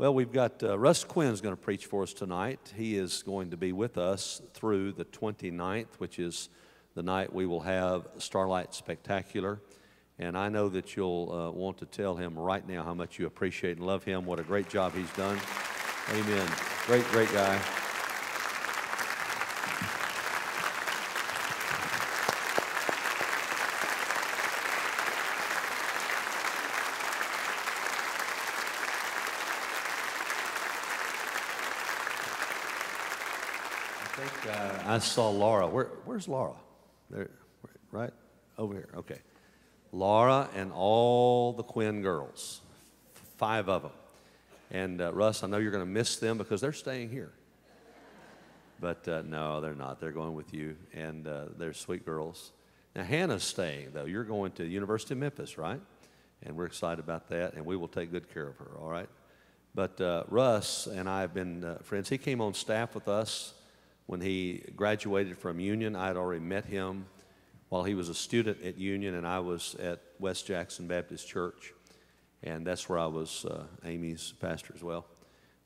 Well, we've got uh, Russ Quinn's going to preach for us tonight. He is going to be with us through the 29th, which is the night we will have Starlight Spectacular. And I know that you'll uh, want to tell him right now how much you appreciate and love him. What a great job he's done. Amen. Great, great guy. I think uh, I saw Laura. Where, where's Laura? There, right over here. Okay. Laura and all the Quinn girls, five of them. And uh, Russ, I know you're going to miss them because they're staying here. But uh, no, they're not. They're going with you, and uh, they're sweet girls. Now, Hannah's staying, though. You're going to the University of Memphis, right? And we're excited about that, and we will take good care of her, all right? But uh, Russ and I have been uh, friends. He came on staff with us when he graduated from Union. I had already met him while he was a student at Union, and I was at West Jackson Baptist Church. And that's where I was uh, Amy's pastor as well.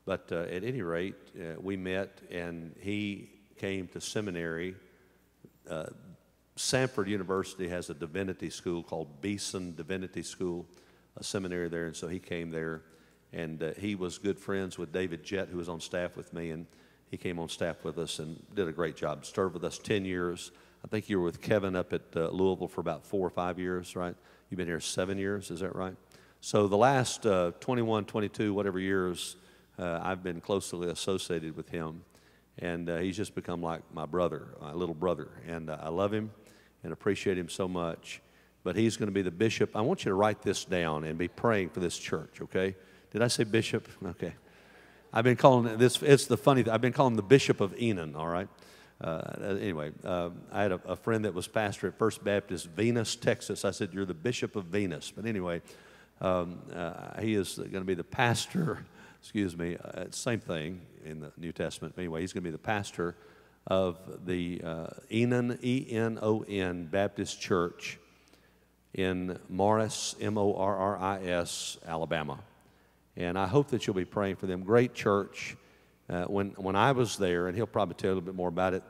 But uh, at any rate, uh, we met, and he came to seminary. Uh, Samford University has a divinity school called Beeson Divinity School, a seminary there, and so he came there. And uh, he was good friends with David Jett, who was on staff with me, and he came on staff with us and did a great job. Served with us 10 years. I think you were with Kevin up at uh, Louisville for about four or five years, right? You've been here seven years, is that right? So the last uh, 21, 22, whatever years, uh, I've been closely associated with him. And uh, he's just become like my brother, my little brother. And uh, I love him and appreciate him so much. But he's going to be the bishop. I want you to write this down and be praying for this church, okay? Did I say bishop? Okay. I've been calling this, it's the funny, thing, I've been calling the Bishop of Enon, all right? Uh, anyway, uh, I had a, a, friend that was pastor at First Baptist, Venus, Texas. I said, You're the Bishop of Venus. But anyway, um, uh, he is going to be the pastor, excuse me, uh, same thing in the New Testament. Anyway, he's going to be the pastor of the uh, Enon, E N O N Baptist Church in Morris, M O R R I S, Alabama. And I hope that you'll be praying for them. Great church. Uh, when, when I was there, and he'll probably tell you a little bit more about it,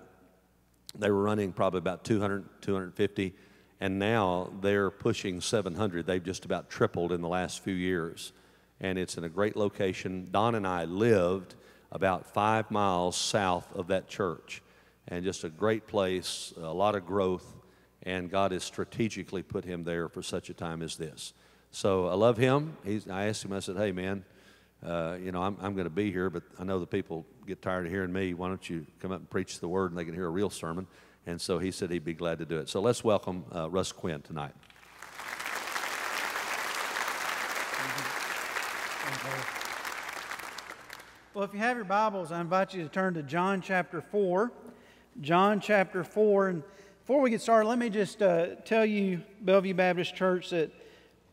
they were running probably about 200, 250 and now they're pushing 700. They've just about tripled in the last few years. And it's in a great location. Don and I lived about five miles south of that church. And just a great place, a lot of growth, and God has strategically put him there for such a time as this. So I love him. He's, I asked him, I said, hey, man, uh, you know, I'm, I'm going to be here, but I know the people get tired of hearing me. Why don't you come up and preach the word and they can hear a real sermon? And so he said he'd be glad to do it. So let's welcome uh, Russ Quinn tonight. Well, if you have your Bibles, I invite you to turn to John chapter 4. John chapter 4. And before we get started, let me just uh, tell you, Bellevue Baptist Church, that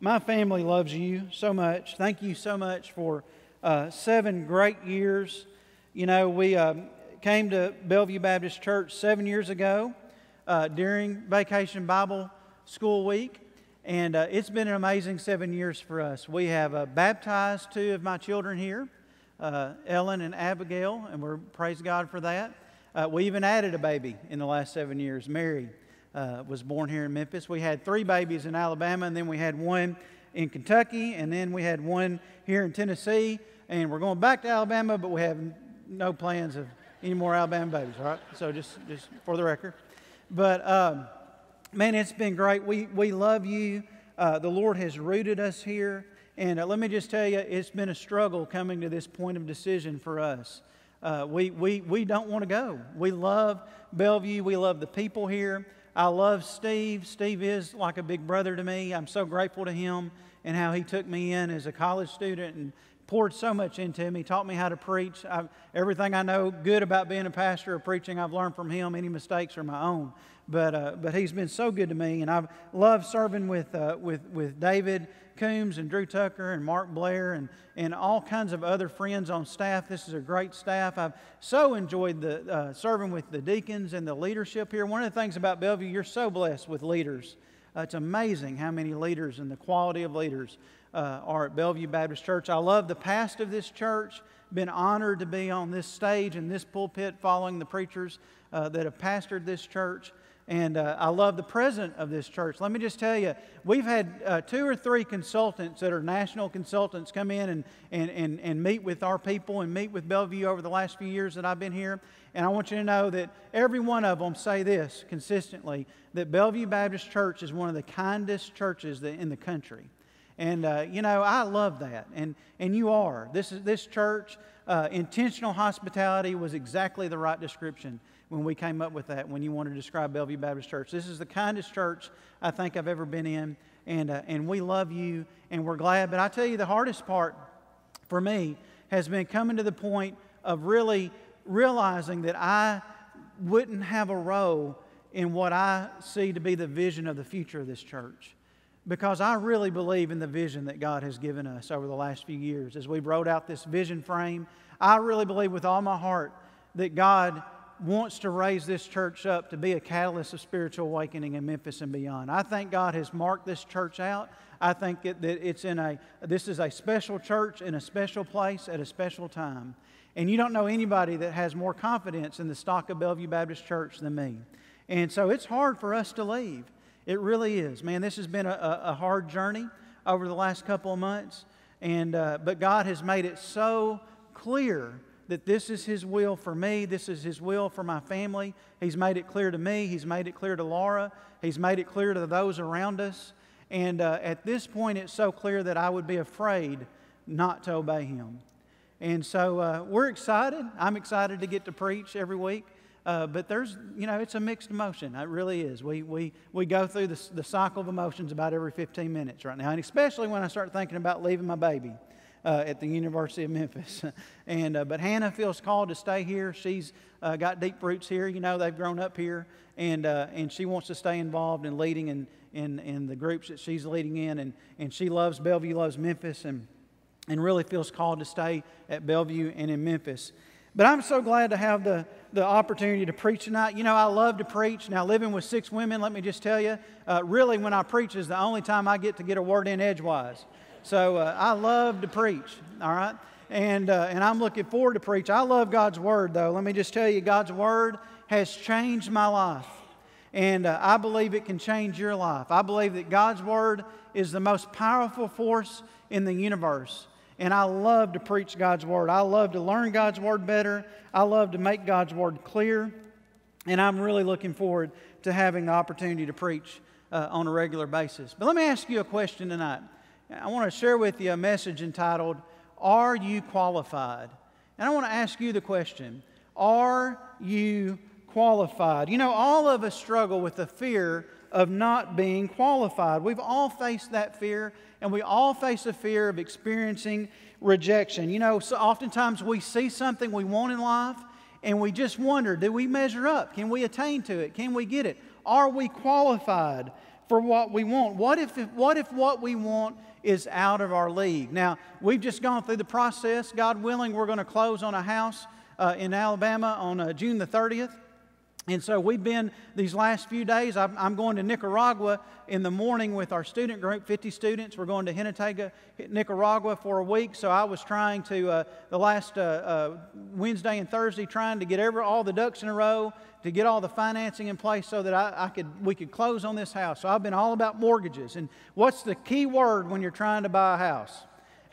my family loves you so much. Thank you so much for uh, seven great years. You know, we um, came to Bellevue Baptist Church seven years ago uh, during Vacation Bible School Week, and uh, it's been an amazing seven years for us. We have uh, baptized two of my children here, uh, Ellen and Abigail, and we're praise God for that. Uh, we even added a baby in the last seven years. Mary uh, was born here in Memphis. We had three babies in Alabama, and then we had one in Kentucky, and then we had one here in Tennessee. And we're going back to Alabama, but we have no plans of any more Alabama babies, all right? So just, just for the record. But um, man, it's been great. We, we love you. Uh, the Lord has rooted us here. And uh, let me just tell you, it's been a struggle coming to this point of decision for us. Uh, we, we, we don't want to go. We love Bellevue. We love the people here. I love Steve. Steve is like a big brother to me. I'm so grateful to him and how he took me in as a college student and poured so much into me, taught me how to preach. I've, everything I know good about being a pastor or preaching, I've learned from him. Any mistakes are my own. But, uh, but he's been so good to me, and I've loved serving with, uh, with, with David Coombs and Drew Tucker and Mark Blair and, and all kinds of other friends on staff. This is a great staff. I've so enjoyed the, uh, serving with the deacons and the leadership here. One of the things about Bellevue, you're so blessed with leaders. Uh, it's amazing how many leaders and the quality of leaders uh, are at Bellevue Baptist Church. I love the past of this church. Been honored to be on this stage and this pulpit following the preachers uh, that have pastored this church. And uh, I love the president of this church. Let me just tell you, we've had uh, two or three consultants that are national consultants come in and, and, and, and meet with our people and meet with Bellevue over the last few years that I've been here. And I want you to know that every one of them say this consistently that Bellevue Baptist Church is one of the kindest churches in the country. And, uh, you know, I love that. And, and you are. This, is, this church, uh, intentional hospitality was exactly the right description when we came up with that, when you wanted to describe Bellevue Baptist Church. This is the kindest church I think I've ever been in. And, uh, and we love you and we're glad. But I tell you, the hardest part for me has been coming to the point of really realizing that I wouldn't have a role in what I see to be the vision of the future of this church because I really believe in the vision that God has given us over the last few years. As we've wrote out this vision frame, I really believe with all my heart that God wants to raise this church up to be a catalyst of spiritual awakening in Memphis and beyond. I think God has marked this church out. I think that it's in a, this is a special church in a special place at a special time. And you don't know anybody that has more confidence in the stock of Bellevue Baptist Church than me. And so it's hard for us to leave. It really is. Man, this has been a, a hard journey over the last couple of months. And, uh, but God has made it so clear that this is His will for me, this is His will for my family. He's made it clear to me, He's made it clear to Laura, He's made it clear to those around us. And uh, at this point, it's so clear that I would be afraid not to obey Him. And so uh, we're excited. I'm excited to get to preach every week. Uh, but there's, you know, it's a mixed emotion. It really is. We, we, we go through the, the cycle of emotions about every 15 minutes right now, and especially when I start thinking about leaving my baby. Uh, at the University of Memphis. and, uh, but Hannah feels called to stay here. She's uh, got deep roots here. You know, they've grown up here. And, uh, and she wants to stay involved in leading in, in, in the groups that she's leading in. And, and she loves Bellevue, loves Memphis, and, and really feels called to stay at Bellevue and in Memphis. But I'm so glad to have the, the opportunity to preach tonight. You know, I love to preach. Now, living with six women, let me just tell you, uh, really, when I preach is the only time I get to get a word in edgewise. So uh, I love to preach, all right? And, uh, and I'm looking forward to preach. I love God's Word, though. Let me just tell you, God's Word has changed my life. And uh, I believe it can change your life. I believe that God's Word is the most powerful force in the universe. And I love to preach God's Word. I love to learn God's Word better. I love to make God's Word clear. And I'm really looking forward to having the opportunity to preach uh, on a regular basis. But let me ask you a question tonight. I want to share with you a message entitled, Are You Qualified? And I want to ask you the question Are you qualified? You know, all of us struggle with the fear of not being qualified. We've all faced that fear, and we all face the fear of experiencing rejection. You know, so oftentimes we see something we want in life, and we just wonder do we measure up? Can we attain to it? Can we get it? Are we qualified for what we want? What if, what if what we want is out of our league? Now, we've just gone through the process. God willing, we're going to close on a house uh, in Alabama on uh, June the 30th. And so we've been these last few days. I'm going to Nicaragua in the morning with our student group, 50 students. We're going to Jinotega, Nicaragua for a week. So I was trying to, uh, the last uh, uh, Wednesday and Thursday, trying to get every, all the ducks in a row, to get all the financing in place so that I, I could, we could close on this house. So I've been all about mortgages. And what's the key word when you're trying to buy a house?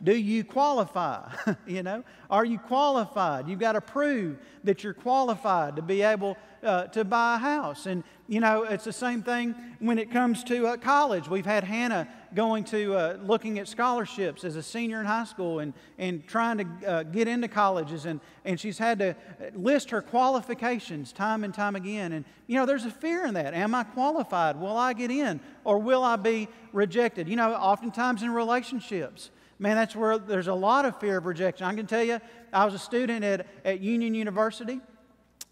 Do you qualify? you know, are you qualified? You've got to prove that you're qualified to be able uh, to buy a house. And, you know, it's the same thing when it comes to uh, college. We've had Hannah going to uh, looking at scholarships as a senior in high school and, and trying to uh, get into colleges. And, and she's had to list her qualifications time and time again. And, you know, there's a fear in that. Am I qualified? Will I get in? Or will I be rejected? You know, oftentimes in relationships, man, that's where there's a lot of fear of rejection. I can tell you, I was a student at, at Union University,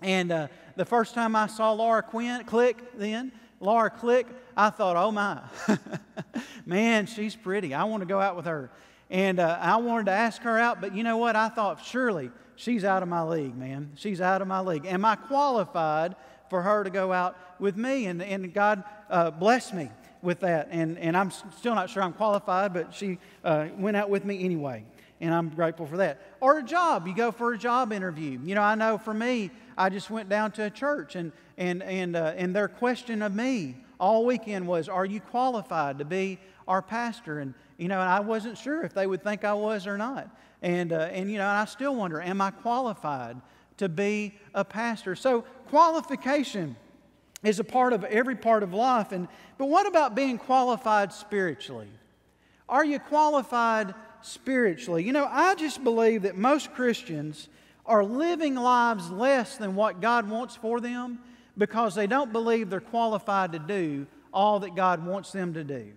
and uh, the first time I saw Laura Quinn, Click then, Laura Click, I thought, oh my, man, she's pretty. I want to go out with her. And uh, I wanted to ask her out, but you know what? I thought, surely she's out of my league, man. She's out of my league. Am I qualified for her to go out with me? And, and God uh, me with that. And, and I'm still not sure I'm qualified, but she uh, went out with me anyway. And I'm grateful for that. Or a job. You go for a job interview. You know, I know for me, I just went down to a church, and, and, and, uh, and their question of me all weekend was, Are you qualified to be our pastor? And, you know, and I wasn't sure if they would think I was or not. And, uh, and you know, and I still wonder, Am I qualified to be a pastor? So, qualification is a part of every part of life. And, but what about being qualified spiritually? Are you qualified spiritually? You know, I just believe that most Christians are living lives less than what God wants for them because they don't believe they're qualified to do all that God wants them to do.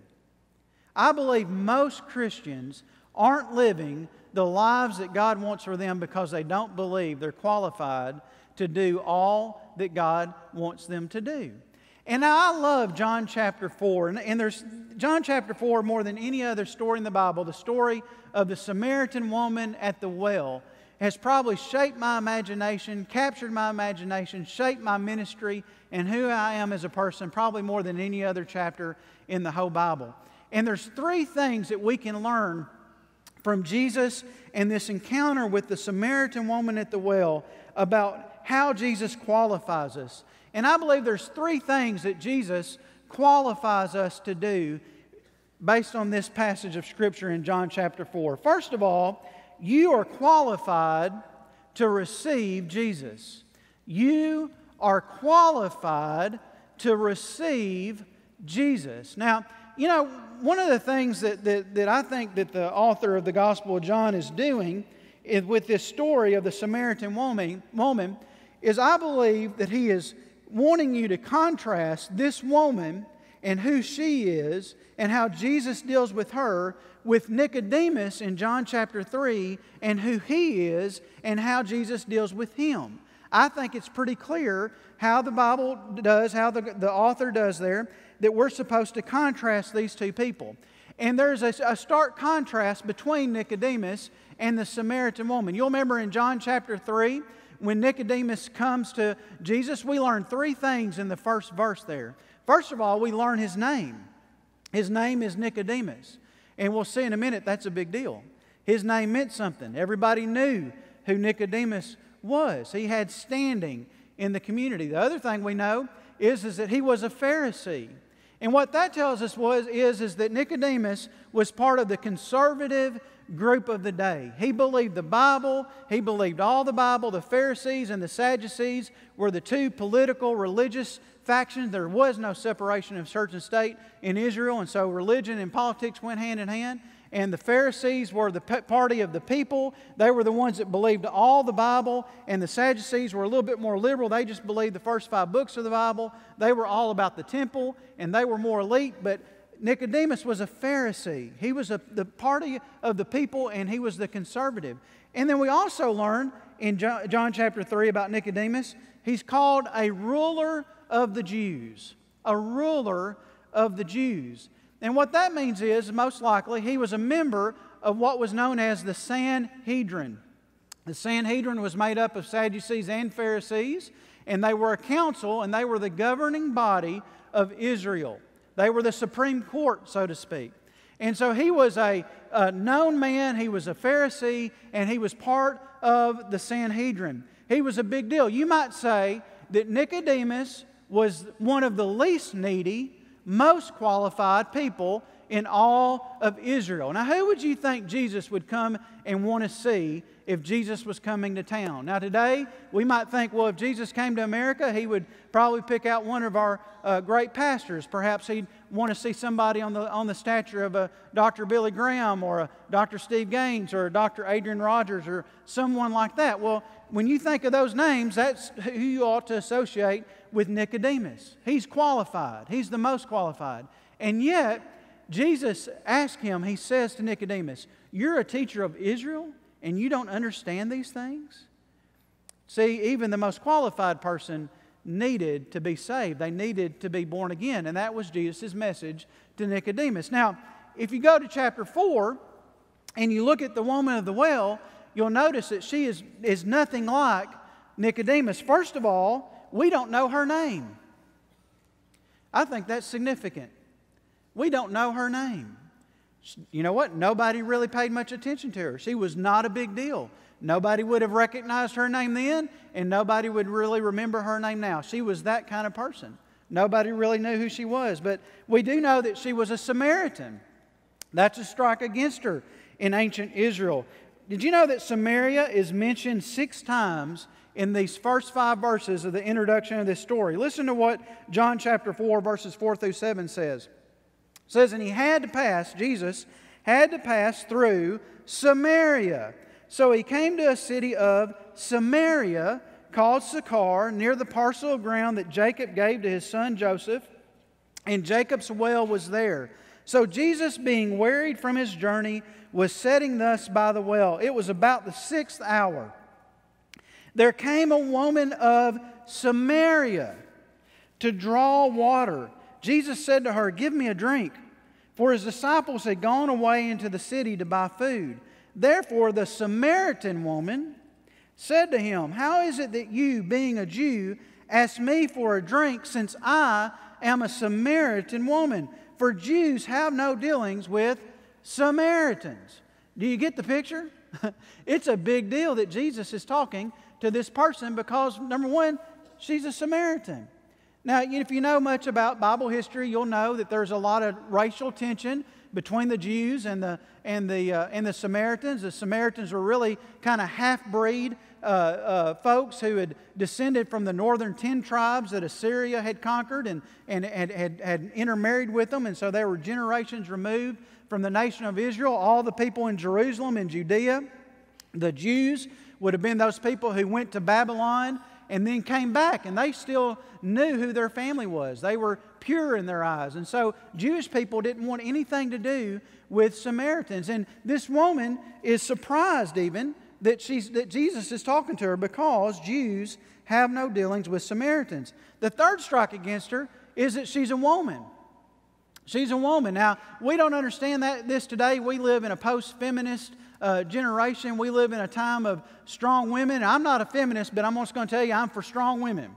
I believe most Christians aren't living the lives that God wants for them because they don't believe they're qualified to do all that God wants them to do. And I love John chapter 4. And, and, there's John chapter 4 more than any other story in the Bible. The story of the Samaritan woman at the well has probably shaped my imagination, captured my imagination, shaped my ministry, and who I am as a person, probably more than any other chapter in the whole Bible. And there's three things that we can learn from Jesus and this encounter with the Samaritan woman at the well about how Jesus qualifies us. And I believe there's three things that Jesus qualifies us to do based on this passage of Scripture in John chapter 4. First of all, you are qualified to receive Jesus. You are qualified to receive Jesus. Now, you know, one of the things that, that, that I think that the author of the Gospel of John is doing is with this story of the Samaritan woman, woman is I believe that he is wanting you to contrast this woman and who she is and how Jesus deals with her with Nicodemus in John chapter 3 and who he is and how Jesus deals with him. I think it's pretty clear how the Bible does, how the, the author does there, that we're supposed to contrast these two people. And there's a, a stark contrast between Nicodemus and the Samaritan woman. You'll remember in John chapter 3, when Nicodemus comes to Jesus, we learn three things in the first verse there. First of all, we learn his name. His name is Nicodemus. And we'll see in a minute that's a big deal. His name meant something. Everybody knew who Nicodemus was, he had standing in the community. The other thing we know is, is that he was a Pharisee. And what that tells us was, is, is that Nicodemus was part of the conservative group of the day. He believed the Bible, he believed all the Bible. The Pharisees and the Sadducees were the two political, religious factions. There was no separation of church and state in Israel, and so religion and politics went hand in hand. And the Pharisees were the party of the people. They were the ones that believed all the Bible. And the Sadducees were a little bit more liberal. They just believed the first five books of the Bible. They were all about the temple, and they were more elite. But Nicodemus was a Pharisee. He was a, the party of the people and he was the conservative. And then we also learn in John, John chapter 3 about Nicodemus, he's called a ruler of the Jews. A ruler of the Jews. And what that means is, most likely, he was a member of what was known as the Sanhedrin. The Sanhedrin was made up of Sadducees and Pharisees, and they were a council and they were the governing body of Israel. They were the Supreme Court, so to speak. And so he was a, a, known man, he was a Pharisee, and he was part of the Sanhedrin. He was a big deal. You might say that Nicodemus was one of the least needy, most qualified people in all of Israel. Now, who would you think Jesus would come and want to see if Jesus was coming to town? Now, today, we might think, well, if Jesus came to America, he would probably pick out one of our uh, great pastors. Perhaps he'd want to see somebody on the, on the stature of a Dr. Billy Graham or a Dr. Steve Gaines or a Dr. Adrian Rogers or someone like that. Well, when you think of those names, that's who you ought to associate with Nicodemus. He's qualified, he's the most qualified. And yet, Jesus asked him, he says to Nicodemus, You're a teacher of Israel and you don't understand these things? See, even the most qualified person needed to be saved. They needed to be born again. And that was Jesus' message to Nicodemus. Now, if you go to chapter 4 and you look at the woman of the well, you'll notice that she is, is nothing like Nicodemus. First of all, we don't know her name. I think that's significant. We don't know her name. You know what? Nobody really paid much attention to her. She was not a big deal. Nobody would have recognized her name then, and nobody would really remember her name now. She was that kind of person. Nobody really knew who she was. But we do know that she was a Samaritan. That's a strike against her in ancient Israel. Did you know that Samaria is mentioned six times in these first five verses of the introduction of this story? Listen to what John chapter 4, verses 4 through 7 says. It says, And he had to pass, Jesus had to pass through Samaria. So he came to a city of Samaria called Sychar, near the parcel of ground that Jacob gave to his son Joseph, and Jacob's well was there. So Jesus, being wearied from his journey, was sitting thus by the well. It was about the sixth hour. There came a woman of Samaria to draw water. Jesus said to her, Give me a drink. For his disciples had gone away into the city to buy food. Therefore, the Samaritan woman said to him, How is it that you, being a Jew, ask me for a drink, since I am a Samaritan woman? For Jews have no dealings with Samaritans. Do you get the picture? it's a big deal that Jesus is talking to this person because, number one, she's a Samaritan. Now, if you know much about Bible history, you'll know that there's a lot of racial tension between the Jews and the, and the, uh, and the Samaritans. The Samaritans were really kind of half breed uh, uh, folks who had descended from the northern ten tribes that Assyria had conquered and, and had, had, had intermarried with them. And so they were generations removed from the nation of Israel. All the people in Jerusalem and Judea, the Jews, would have been those people who went to Babylon and then came back, and they still knew who their family was. They were pure in their eyes. And so Jewish people didn't want anything to do with Samaritans. And this woman is surprised even that, she's, that Jesus is talking to her because Jews have no dealings with Samaritans. The third strike against her is that she's a woman. She's a woman. Now, we don't understand that this today. We live in a post feminist uh, generation. We live in a time of strong women. I'm not a feminist, but I'm just going to tell you I'm for strong women.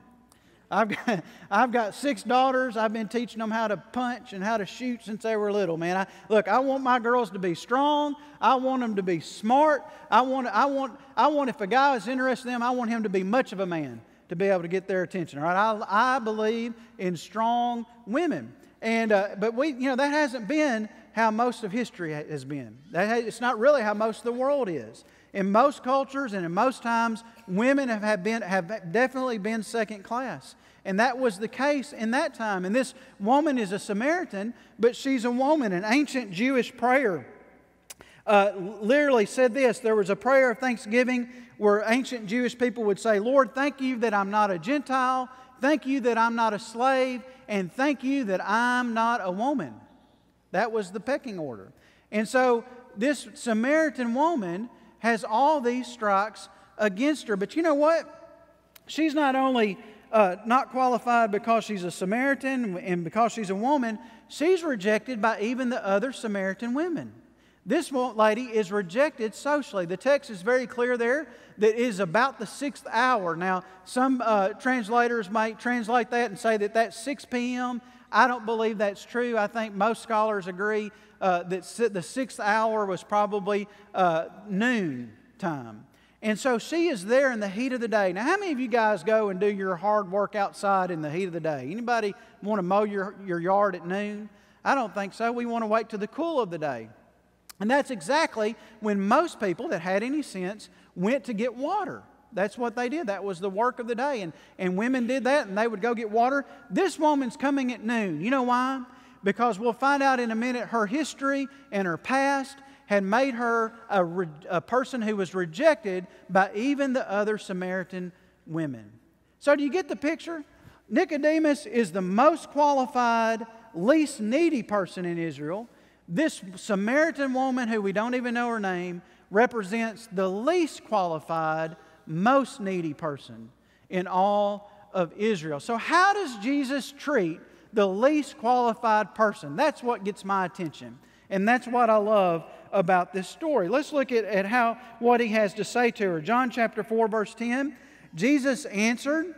I've got, I've got six daughters. I've been teaching them how to punch and how to shoot since they were little, man. I, look, I want my girls to be strong. I want them to be smart. I want, I, want, I want, if a guy is interested in them, I want him to be much of a man to be able to get their attention. All right? I, I believe in strong women. And, uh, but we, you know, that hasn't been how most of history has been. That it's not really how most of the world is. In most cultures and in most times, women have, have, been, have definitely been second class. And that was the case in that time. And this woman is a Samaritan, but she's a woman. An ancient Jewish prayer uh, literally said this there was a prayer of thanksgiving where ancient Jewish people would say, Lord, thank you that I'm not a Gentile, thank you that I'm not a slave, and thank you that I'm not a woman. That was the pecking order. And so this Samaritan woman has all these strikes against her. But you know what? She's not only uh, not qualified because she's a Samaritan and because she's a woman, she's rejected by even the other Samaritan women. This lady is rejected socially. The text is very clear there that is about the sixth hour. Now, some uh, translators might translate that and say that that's 6 p.m. I don't believe that's true. I think most scholars agree uh, that the sixth hour was probably uh, noon time. And so she is there in the heat of the day. Now, how many of you guys go and do your hard work outside in the heat of the day? Anybody want to mow your, your yard at noon? I don't think so. We want to wait to the cool of the day. And that's exactly when most people that had any sense went to get water. That's what they did. That was the work of the day. And, and women did that and they would go get water. This woman's coming at noon. You know why? Because we'll find out in a minute her history and her past had made her a, re, a person who was rejected by even the other Samaritan women. So, do you get the picture? Nicodemus is the most qualified, least needy person in Israel. This Samaritan woman, who we don't even know her name, represents the least qualified, most needy person in all of Israel. So, how does Jesus treat the least qualified person? That's what gets my attention. And that's what I love about this story. Let's look at, at how what he has to say to her. John chapter 4, verse 10. Jesus answered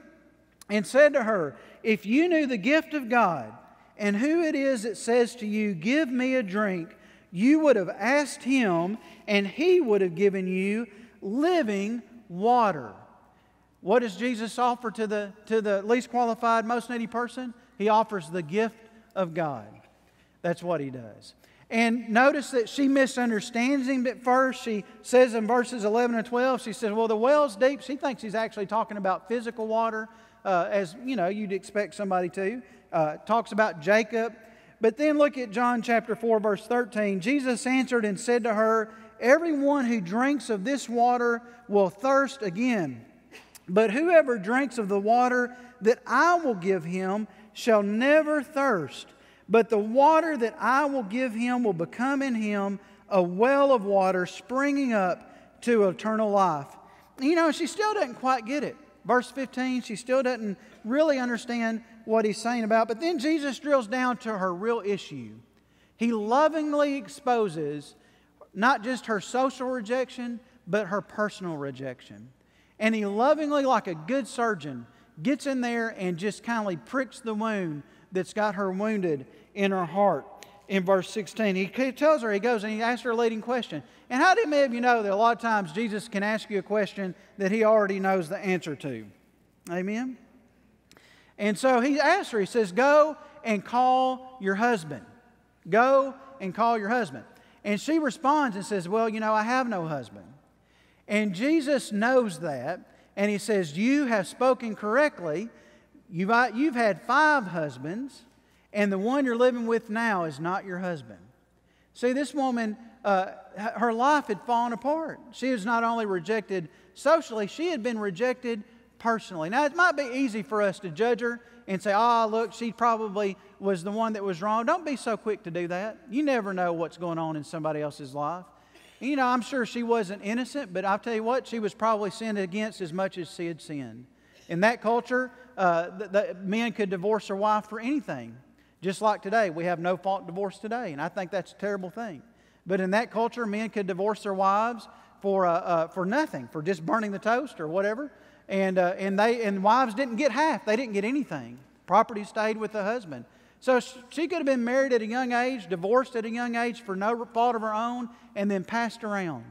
and said to her, If you knew the gift of God and who it is that says to you, Give me a drink, you would have asked him, and he would have given you living water. What does Jesus offer to the, to the least qualified, most needy person? He offers the gift of God. That's what he does. And notice that she misunderstands him at first. She says in verses 11 and 12, she says, Well, the well's deep. She thinks he's actually talking about physical water, uh, as you know, you'd expect somebody to. Uh, talks about Jacob. But then look at John chapter 4, verse 13. Jesus answered and said to her, Everyone who drinks of this water will thirst again. But whoever drinks of the water that I will give him shall never thirst. But the water that I will give him will become in him a well of water springing up to eternal life. You know, she still doesn't quite get it. Verse 15, she still doesn't really understand what he's saying about. But then Jesus drills down to her real issue. He lovingly exposes not just her social rejection, but her personal rejection. And he lovingly, like a good surgeon, gets in there and just kindly pricks the wound that's got her wounded in her heart. In verse 16, he tells her, he goes and he asks her a leading question. And how do many of you know that a lot of times Jesus can ask you a question that he already knows the answer to? Amen? And so he asks her, he says, Go and call your husband. Go and call your husband. And she responds and says, Well, you know, I have no husband. And Jesus knows that. And he says, You have spoken correctly. You've, uh, you've had five husbands, and the one you're living with now is not your husband. See, this woman, uh, her life had fallen apart. She was not only rejected socially, she had been rejected personally. Now, it might be easy for us to judge her and say, oh, look, she probably was the one that was wrong. Don't be so quick to do that. You never know what's going on in somebody else's life. You know, I'm sure she wasn't innocent, but I'll tell you what, she was probably sinned against as much as she had sinned. In that culture, uh, the, the men could divorce their wife for anything. Just like today, we have no fault divorce today, and I think that's a terrible thing. But in that culture, men could divorce their wives for, uh, uh, for nothing, for just burning the toast or whatever. And, uh, and, they, and wives didn't get half, they didn't get anything. Property stayed with the husband. So she could have been married at a young age, divorced at a young age for no fault of her own, and then passed around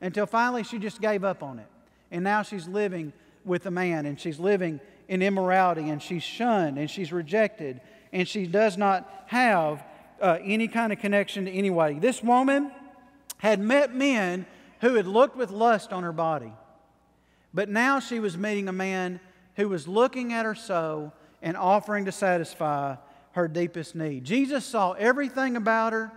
until finally she just gave up on it. And now she's living with a man, and she's living in immorality, and she's shunned, and she's rejected, and she does not have uh, any kind of connection to anybody. This woman had met men who had looked with lust on her body. But now she was meeting a man who was looking at her soul and offering to satisfy her deepest need. Jesus saw everything about her.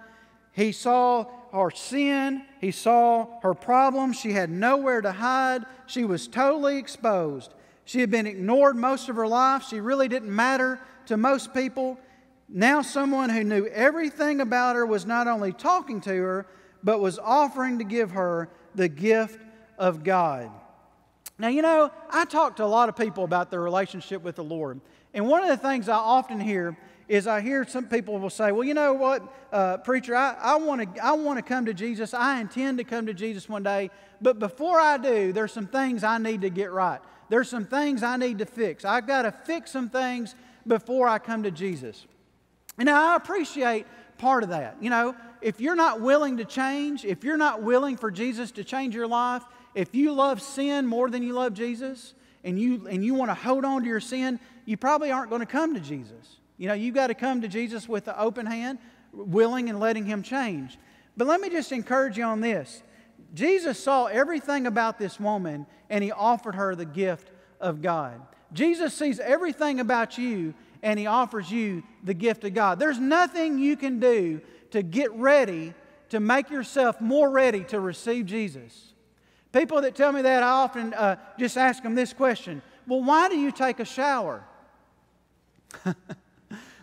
He saw her sin, he saw her problems. She had nowhere to hide, she was totally exposed. She had been ignored most of her life. She really didn't matter to most people. Now, someone who knew everything about her was not only talking to her, but was offering to give her the gift of God. Now, you know, I talk to a lot of people about their relationship with the Lord. And one of the things I often hear is I hear some people will say, well, you know what, uh, preacher, I, want to I wanna come to Jesus. I intend to come to Jesus one day. But before I do, there's some things I need to get right. There's some things I need to fix. I've got to fix some things before I come to Jesus. And now I appreciate part of that. You know, if you're not willing to change, if you're not willing for Jesus to change your life, if you love sin more than you love Jesus and you, and you want to hold on to your sin, you probably aren't going to come to Jesus. You know, you've got to come to Jesus with an open hand, willing and letting Him change. But let me just encourage you on this Jesus saw everything about this woman and He offered her the gift of God. Jesus sees everything about you and He offers you the gift of God. There's nothing you can do to get ready to make yourself more ready to receive Jesus. People that tell me that, I often uh, just ask them this question Well, why do you take a shower?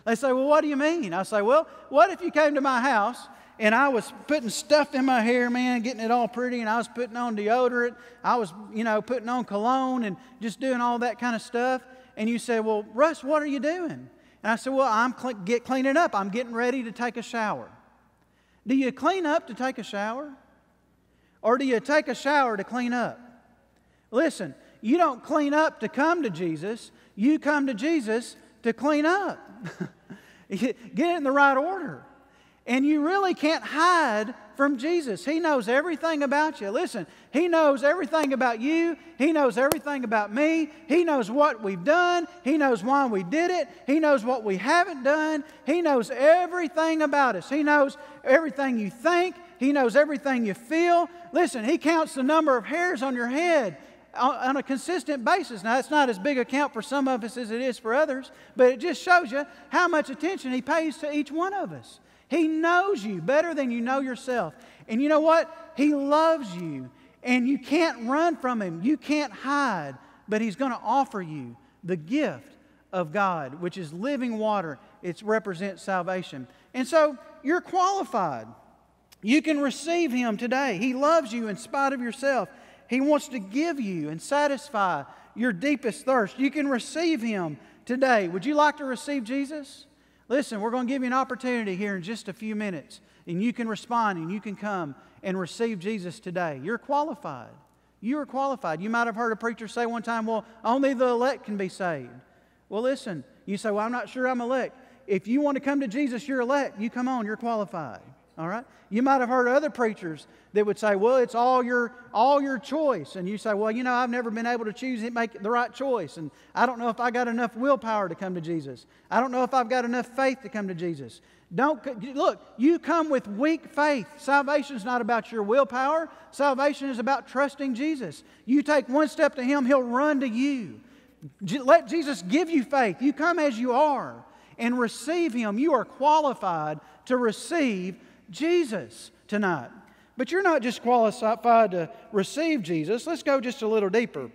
they say, Well, what do you mean? I say, Well, what if you came to my house and I was putting stuff in my hair, man, getting it all pretty, and I was putting on deodorant, I was, you know, putting on cologne and just doing all that kind of stuff. And you say, Well, Russ, what are you doing? And I said, Well, I'm cl- get cleaning up. I'm getting ready to take a shower. Do you clean up to take a shower? Or do you take a shower to clean up? Listen, you don't clean up to come to Jesus, you come to Jesus to clean up. Get it in the right order. And you really can't hide from Jesus. He knows everything about you. Listen, He knows everything about you. He knows everything about me. He knows what we've done. He knows why we did it. He knows what we haven't done. He knows everything about us. He knows everything you think. He knows everything you feel. Listen, He counts the number of hairs on your head on a consistent basis. Now, it's not as big a count for some of us as it is for others, but it just shows you how much attention He pays to each one of us. He knows you better than you know yourself. And you know what? He loves you, and you can't run from Him, you can't hide, but He's going to offer you the gift of God, which is living water. It represents salvation. And so you're qualified. You can receive Him today. He loves you in spite of yourself. He wants to give you and satisfy your deepest thirst. You can receive Him today. Would you like to receive Jesus? Listen, we're going to give you an opportunity here in just a few minutes, and you can respond and you can come and receive Jesus today. You're qualified. You are qualified. You might have heard a preacher say one time, well, only the elect can be saved. Well, listen, you say, well, I'm not sure I'm elect. If you want to come to Jesus, you're elect. You come on, you're qualified. All right? You might have heard other preachers that would say, well, it's all your, all your choice. And you say, well, you know, I've never been able to choose and make the right choice. And I don't know if I got enough willpower to come to Jesus. I don't know if I've got enough faith to come to Jesus. Don't look, you come with weak faith. Salvation is not about your willpower. Salvation is about trusting Jesus. You take one step to Him, He'll run to you. Let Jesus give you faith. You come as you are and receive Him. You are qualified to receive Jesus tonight. But you're not just qualified to receive Jesus. Let's go just a little deeper.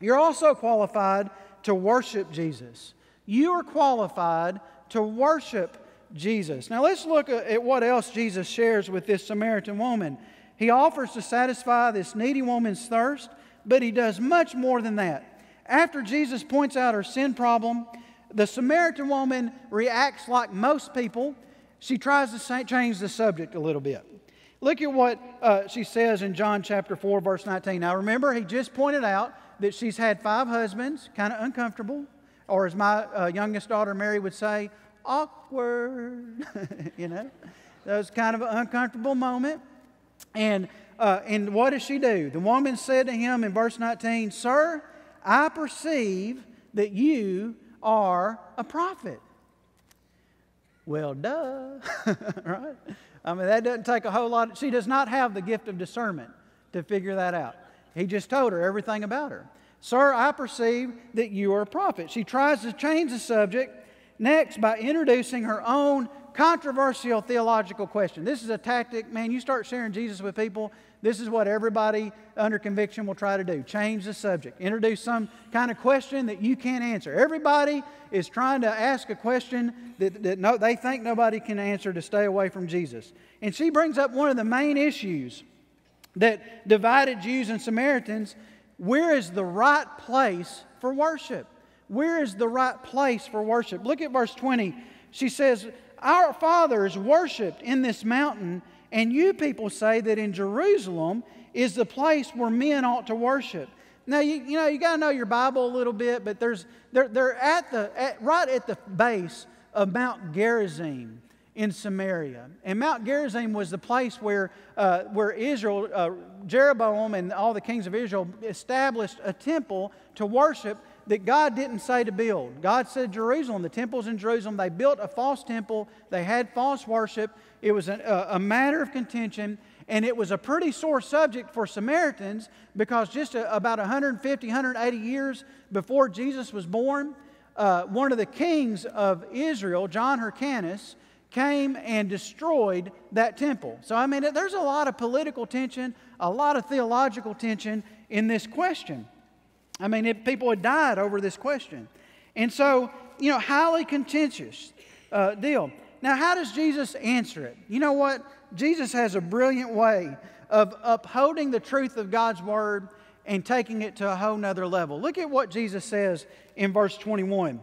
You're also qualified to worship Jesus. You are qualified to worship Jesus. Now let's look at what else Jesus shares with this Samaritan woman. He offers to satisfy this needy woman's thirst, but he does much more than that. After Jesus points out her sin problem, the Samaritan woman reacts like most people she tries to change the subject a little bit. Look at what uh, she says in John chapter 4, verse 19. Now, remember, he just pointed out that she's had five husbands, kind of uncomfortable, or as my uh, youngest daughter Mary would say, awkward. you know, that was kind of an uncomfortable moment. And, uh, and what does she do? The woman said to him in verse 19, Sir, I perceive that you are a prophet. Well, duh, right? I mean, that doesn't take a whole lot. She does not have the gift of discernment to figure that out. He just told her everything about her. Sir, I perceive that you are a prophet. She tries to change the subject next by introducing her own controversial theological question. This is a tactic, man, you start sharing Jesus with people, this is what everybody under conviction will try to do change the subject, introduce some kind of question that you can't answer. Everybody is trying to ask a question that, that no, they think nobody can answer to stay away from Jesus. And she brings up one of the main issues that divided Jews and Samaritans where is the right place for worship? Where is the right place for worship? Look at verse 20. She says, Our fathers worshiped in this mountain and you people say that in Jerusalem is the place where men ought to worship. Now, you, you know, you got to know your Bible a little bit, but there's, they're, they're at the, at, right at the base of Mount Gerizim in Samaria. And Mount Gerizim was the place where, uh, where Israel, uh, Jeroboam and all the kings of Israel established a temple to worship that God didn't say to build. God said Jerusalem, the temple's in Jerusalem. They built a false temple, they had false worship. It was a, a matter of contention, and it was a pretty sore subject for Samaritans because just a, about 150, 180 years before Jesus was born, uh, one of the kings of Israel, John Hyrcanus, came and destroyed that temple. So, I mean, there's a lot of political tension, a lot of theological tension in this question. I mean, it, people had died over this question. And so, you know, highly contentious uh, deal. Now, how does Jesus answer it? You know what? Jesus has a brilliant way of upholding the truth of God's word and taking it to a whole nother level. Look at what Jesus says in verse 21.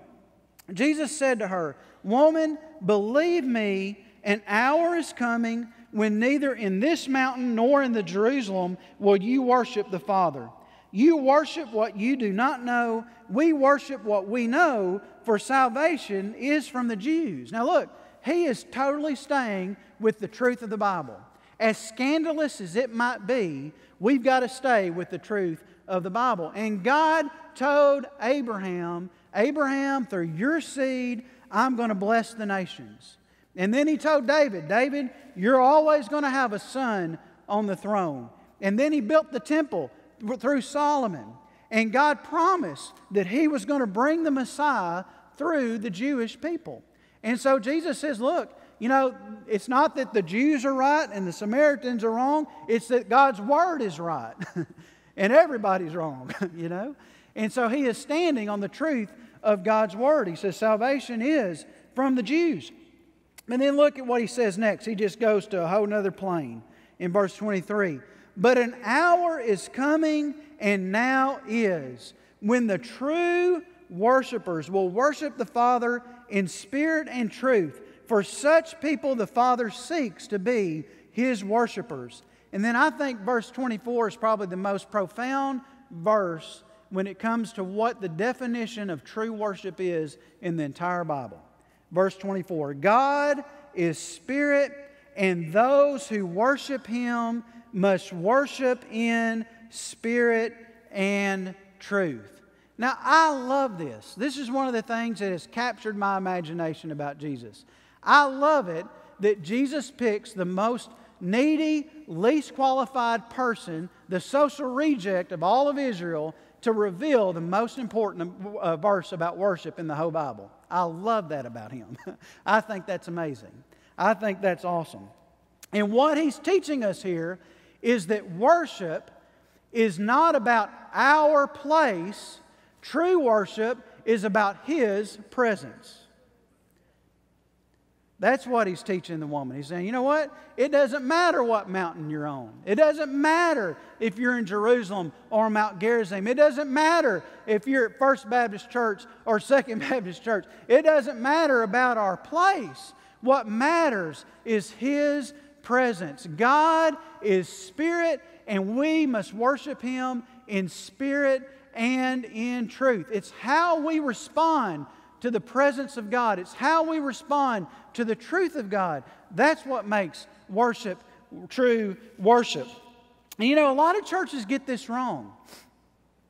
Jesus said to her, Woman, believe me, an hour is coming when neither in this mountain nor in the Jerusalem will you worship the Father. You worship what you do not know. We worship what we know, for salvation is from the Jews. Now, look, he is totally staying with the truth of the Bible. As scandalous as it might be, we've got to stay with the truth of the Bible. And God told Abraham, Abraham, through your seed, I'm going to bless the nations. And then he told David, David, you're always going to have a son on the throne. And then he built the temple through Solomon. And God promised that he was going to bring the Messiah through the Jewish people. And so Jesus says, Look, you know, it's not that the Jews are right and the Samaritans are wrong, it's that God's word is right. and everybody's wrong, you know? And so he is standing on the truth of God's word. He says, Salvation is from the Jews. And then look at what he says next. He just goes to a whole nother plane in verse 23. But an hour is coming, and now is, when the true worshipers will worship the Father in spirit and truth. For such people, the Father seeks to be his worshipers. And then I think verse 24 is probably the most profound verse when it comes to what the definition of true worship is in the entire Bible. Verse 24 God is spirit, and those who worship him must worship in spirit and truth. Now, I love this. This is one of the things that has captured my imagination about Jesus. I love it that Jesus picks the most needy, least qualified person, the social reject of all of Israel, to reveal the most important uh, verse about worship in the whole Bible. I love that about him. I think that's amazing. I think that's awesome. And what he's teaching us here is that worship is not about our place, true worship is about his presence. That's what he's teaching the woman. He's saying, you know what? It doesn't matter what mountain you're on. It doesn't matter if you're in Jerusalem or Mount Gerizim. It doesn't matter if you're at First Baptist Church or Second Baptist Church. It doesn't matter about our place. What matters is his presence. God is spirit, and we must worship him in spirit and in truth. It's how we respond to the presence of God. It's how we respond to the truth of God. That's what makes worship true worship. And you know, a lot of churches get this wrong.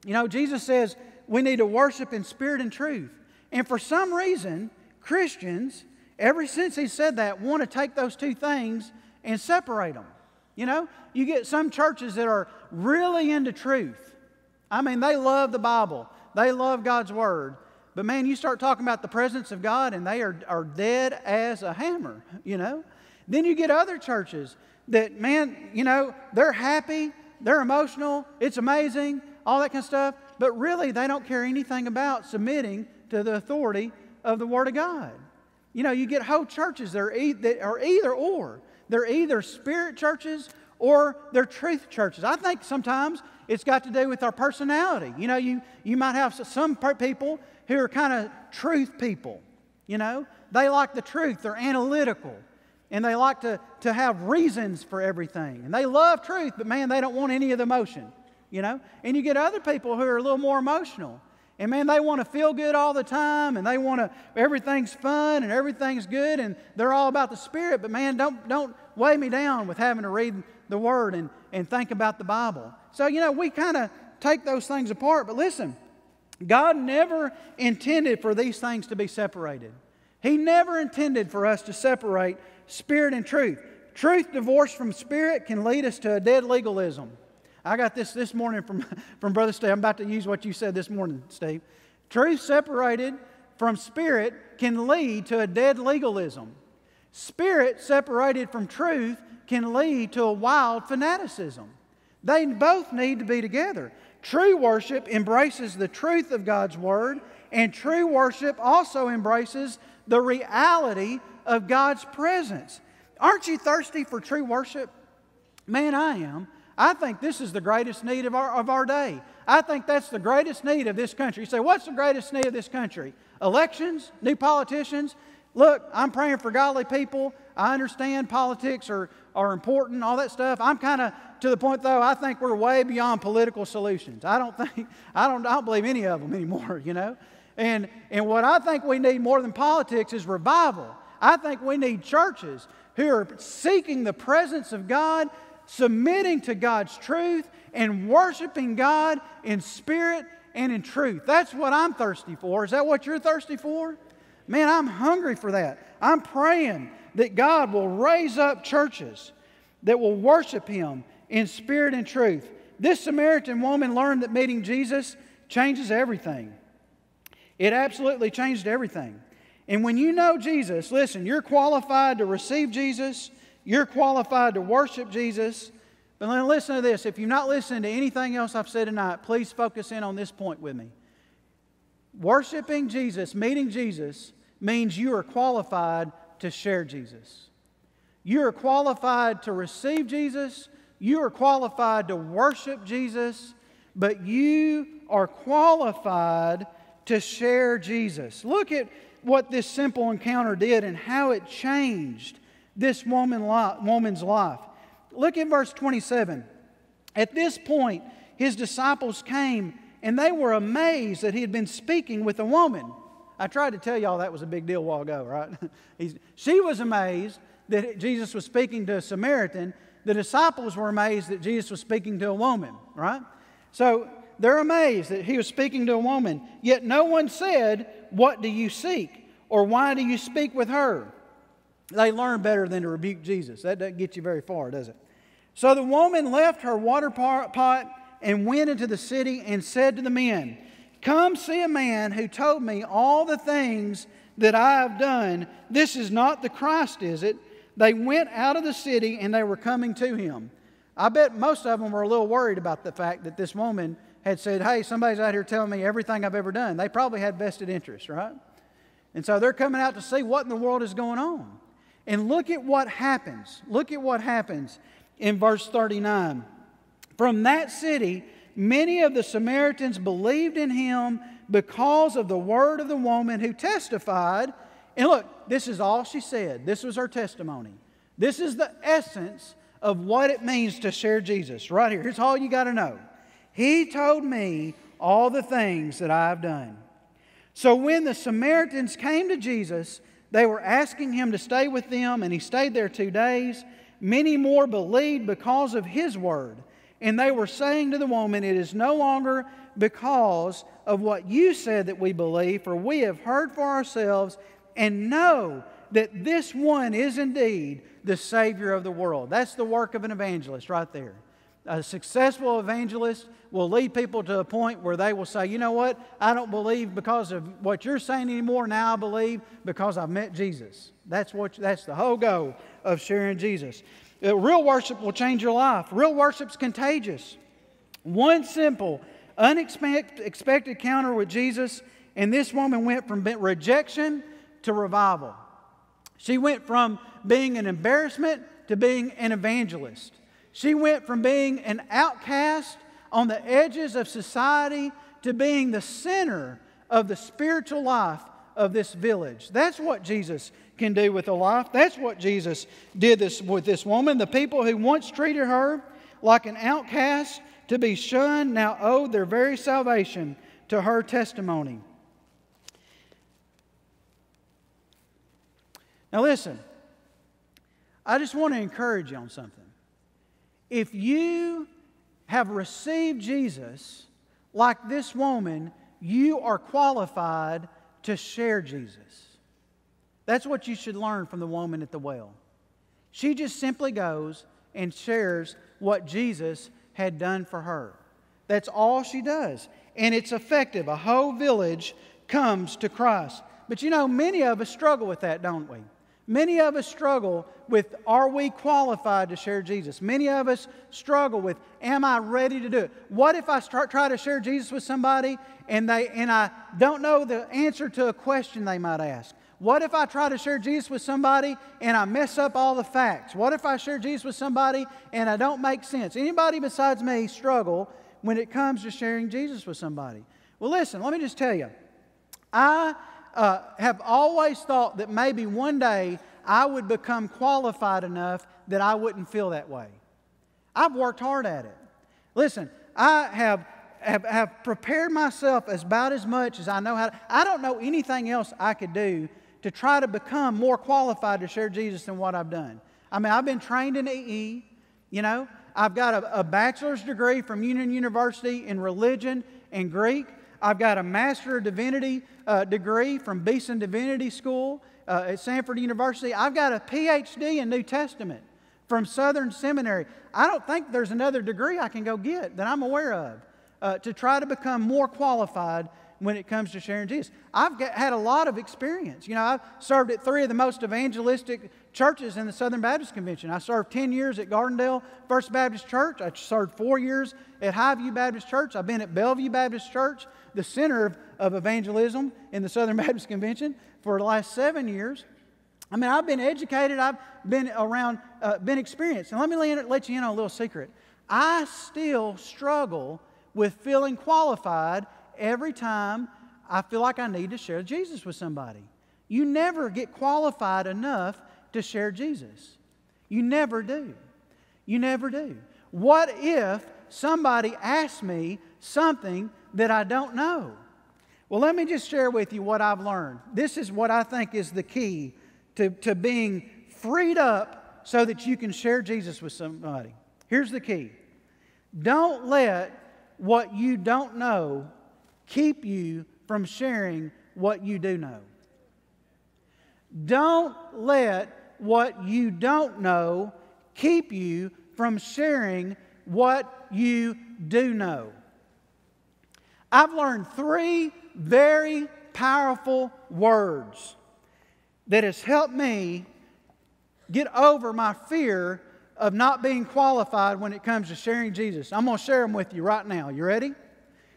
You know, Jesus says we need to worship in spirit and truth. And for some reason, Christians, ever since he said that, want to take those two things and separate them. You know, you get some churches that are really into truth. I mean, they love the Bible, they love God's Word, but man, you start talking about the presence of God and they are, are dead as a hammer, you know? Then you get other churches that, man, you know, they're happy, they're emotional, it's amazing, all that kind of stuff, but really they don't care anything about submitting to the authority of the Word of God. You know, you get whole churches that are, e- that are either or. They're either spirit churches or they're truth churches. I think sometimes it's got to do with our personality. You know, you, you might have some people who are kind of truth people. You know, they like the truth, they're analytical, and they like to, to have reasons for everything. And they love truth, but man, they don't want any of the emotion. You know, and you get other people who are a little more emotional. And man, they want to feel good all the time and they want to, everything's fun and everything's good and they're all about the Spirit. But man, don't, don't weigh me down with having to read the Word and, and think about the Bible. So, you know, we kind of take those things apart. But listen, God never intended for these things to be separated. He never intended for us to separate spirit and truth. Truth divorced from spirit can lead us to a dead legalism. I got this this morning from, from Brother Steve. I'm about to use what you said this morning, Steve. Truth separated from spirit can lead to a dead legalism. Spirit separated from truth can lead to a wild fanaticism. They both need to be together. True worship embraces the truth of God's Word, and true worship also embraces the reality of God's presence. Aren't you thirsty for true worship? Man, I am. I think this is the greatest need of our, of our day. I think that's the greatest need of this country. You say, what's the greatest need of this country? Elections? New politicians? Look, I'm praying for godly people. I understand politics are, are important, all that stuff. I'm kind of to the point, though, I think we're way beyond political solutions. I don't think, I don't, I don't believe any of them anymore, you know? And, and what I think we need more than politics is revival. I think we need churches who are seeking the presence of God, submitting to God's truth, and worshiping God in spirit and in truth. That's what I'm thirsty for. Is that what you're thirsty for? Man, I'm hungry for that. I'm praying that God will raise up churches that will worship Him in spirit and truth. This Samaritan woman learned that meeting Jesus changes everything. It absolutely changed everything. And when you know Jesus, listen, you're qualified to receive Jesus, you're qualified to worship Jesus. But then listen to this. If you're not listening to anything else I've said tonight, please focus in on this point with me. Worshiping Jesus, meeting Jesus, means you are qualified to share Jesus. You are qualified to receive Jesus. You are qualified to worship Jesus. But you are qualified to share Jesus. Look at what this simple encounter did and how it changed this woman woman's life. Look at verse 27. At this point, his disciples came and they were amazed that he had been speaking with a woman. I tried to tell y'all that was a big deal a while ago, right? she was amazed that Jesus was speaking to a Samaritan. The disciples were amazed that Jesus was speaking to a woman, right? So they're amazed that he was speaking to a woman. Yet no one said, What do you seek? or Why do you speak with her? They learn better than to rebuke Jesus. That doesn't get you very far, does it? So the woman left her water pot and went into the city and said to the men, Come see a man who told me all the things that I have done. This is not the Christ, is it? They went out of the city and they were coming to him. I bet most of them were a little worried about the fact that this woman had said, Hey, somebody's out here telling me everything I've ever done. They probably had vested interest, right? And so they're coming out to see what in the world is going on. And look at what happens. Look at what happens in verse 39. From that city, many of the Samaritans believed in him because of the word of the woman who testified. And look, this is all she said. This was her testimony. This is the essence of what it means to share Jesus. Right here. Here's all you got to know. He told me all the things that I've done. So when the Samaritans came to Jesus, they were asking him to stay with them, and he stayed there two days. Many more believed because of his word. And they were saying to the woman, It is no longer because of what you said that we believe, for we have heard for ourselves and know that this one is indeed the Savior of the world. That's the work of an evangelist right there. A successful evangelist will lead people to a point where they will say, you know what, I don't believe because of what you're saying anymore. Now I believe because I've met Jesus. That's, what, that's the whole goal of sharing Jesus. Uh, real worship will change your life. Real worship's contagious. One simple, unexpected encounter with Jesus, and this woman went from rejection to revival. She went from being an embarrassment to being an evangelist. She went from being an outcast on the edges of society to being the center of the spiritual life of this village. That's what Jesus can do with a life. That's what Jesus did this, with this woman. The people who once treated her like an outcast to be shunned now owed their very salvation to her testimony. Now, listen, I just want to encourage you on something. If you have received Jesus, like this woman, you are qualified to share Jesus. That's what you should learn from the woman at the well. She just simply goes and shares what Jesus had done for her. That's all she does. And it's effective. A whole village comes to Christ. But you know, many of us struggle with that, don't we? Many of us struggle with are we qualified to share Jesus? Many of us struggle with am I ready to do it? What if I start try to share Jesus with somebody and they and I don't know the answer to a question they might ask? What if I try to share Jesus with somebody and I mess up all the facts? What if I share Jesus with somebody and I don't make sense? Anybody besides me struggle when it comes to sharing Jesus with somebody? Well, listen, let me just tell you. I uh, have always thought that maybe one day I would become qualified enough that I wouldn't feel that way. I've worked hard at it. Listen, I have, have, have prepared myself as about as much as I know how to. I don't know anything else I could do to try to become more qualified to share Jesus than what I've done. I mean, I've been trained in EE, you know, I've got a, a bachelor's degree from Union University in religion and Greek. I've got a Master of Divinity uh, degree from Beeson Divinity School uh, at Samford University. I've got a PhD in New Testament from Southern Seminary. I don't think there's another degree I can go get that I'm aware of uh, to try to become more qualified when it comes to sharing Jesus. I've got, had a lot of experience. You know, I've served at three of the most evangelistic churches in the Southern Baptist Convention. I served 10 years at Gardendale First Baptist Church. I served four years at Highview Baptist Church. I've been at Bellevue Baptist Church, the center of, evangelism in the Southern Baptist Convention, for the last seven years. I mean, I've been educated, I've been around, uh, been experienced. And let me let you in on a little secret. I still struggle with feeling qualified every time I feel like I need to share Jesus with somebody. You never get qualified enough to share Jesus. You never do. You never do. What if somebody asks me something that I don't know? Well, let me just share with you what I've learned. This is what I think is the key to, to being freed up so that you can share Jesus with somebody. Here's the key don't let what you don't know keep you from sharing what you do know. Don't let what you don't know keep you from sharing what you do know. I've learned three very powerful words that has helped me get over my fear of not being qualified when it comes to sharing Jesus. I'm going to share them with you right now. You ready?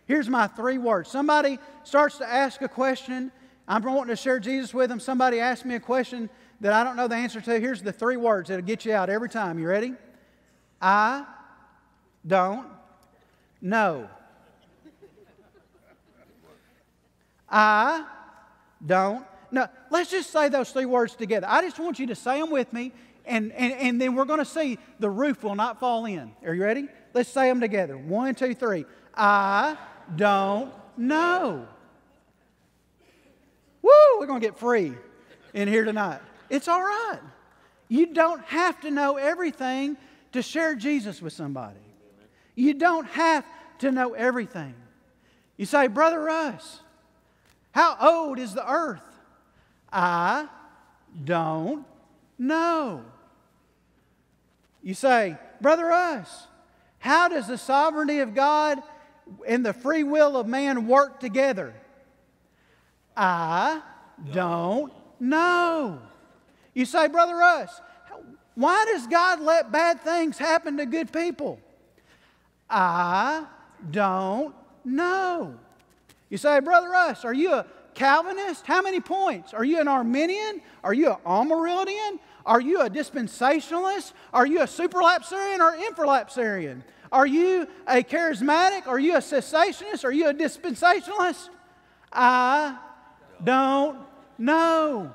Here's my three words. Somebody starts to ask a question. I'm wanting to share Jesus with them. Somebody asks me a question that I don't know the answer to. Here's the three words that'll get you out every time. You ready? I don't know. I don't know. Let's just say those three words together. I just want you to say them with me, and, and, and then we're going to see the roof will not fall in. Are you ready? Let's say them together. One, two, three. I don't know. Woo, we're going to get free in here tonight. It's all right. You don't have to know everything to share Jesus with somebody. You don't have to know everything. You say, Brother Russ, how old is the earth? I don't know. You say, Brother Russ, how does the sovereignty of God and the free will of man work together? I don't know. You say, Brother Russ, why does God let bad things happen to good people? I don't know. You say, Brother Russ, are you a Calvinist? How many points? Are you an Arminian? Are you an Amyraldian? Are you a dispensationalist? Are you a supralapsarian or infralapsarian? Are you a charismatic? Are you a cessationist? Are you a dispensationalist? I don't know.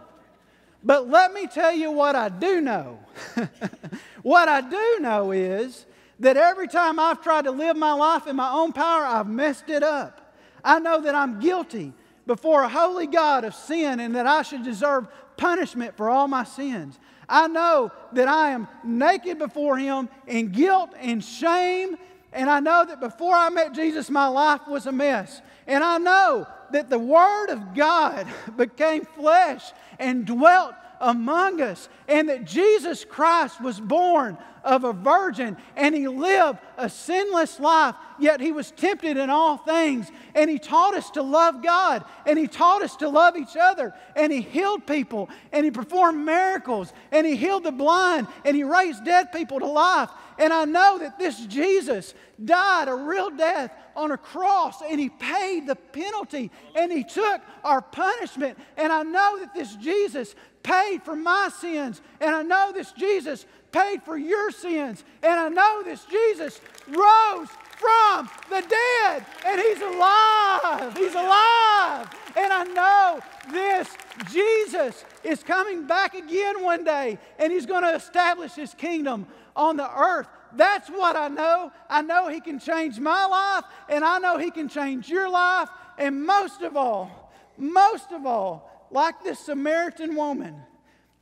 But let me tell you what I do know. what I do know is that every time I've tried to live my life in my own power, I've messed it up. I know that I'm guilty before a holy God of sin and that I should deserve punishment for all my sins. I know that I am naked before Him in guilt and shame. And I know that before I met Jesus, my life was a mess. And I know that the Word of God became flesh and dwelt among us, and that Jesus Christ was born of a virgin and he lived a sinless life, yet he was tempted in all things. And he taught us to love God and he taught us to love each other. And he healed people and he performed miracles and he healed the blind and he raised dead people to life. And I know that this Jesus died a real death on a cross and he paid the penalty and he took our punishment. And I know that this Jesus paid for my sins. And I know this Jesus paid for your sins. And I know this Jesus rose from the dead and he's alive. He's alive. And I know this Jesus is coming back again one day and he's going to establish his kingdom on the earth. That's what I know. I know he can change my life and I know he can change your life. And most of all, most of all, like this Samaritan woman,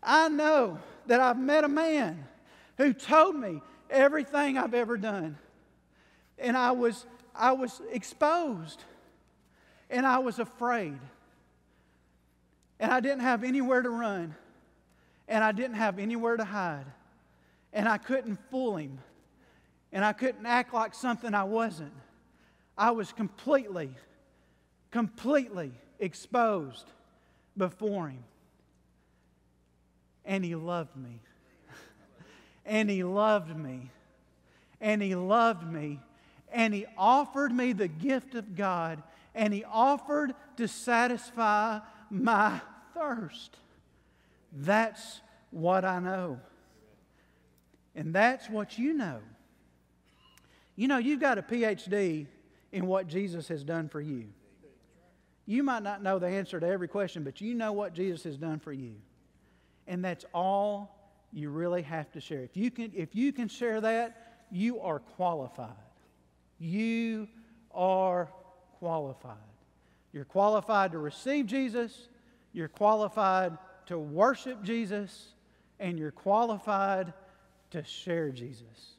I know that I've met a man who told me everything I've ever done. And I was, I was exposed and I was afraid. And I didn't have anywhere to run, and I didn't have anywhere to hide, and I couldn't fool him, and I couldn't act like something I wasn't. I was completely, completely exposed before him. And he loved me. and he loved me. And he loved me. And he offered me the gift of God and he offered to satisfy my thirst. That's what I know. And that's what you know. You know, you've got a PhD in what Jesus has done for you. You might not know the answer to every question, but you know what Jesus has done for you. And that's all you really have to share. If you can, if you can share that, you are qualified. You are qualified. You're qualified to receive Jesus, you're qualified to worship Jesus, and you're qualified to share Jesus.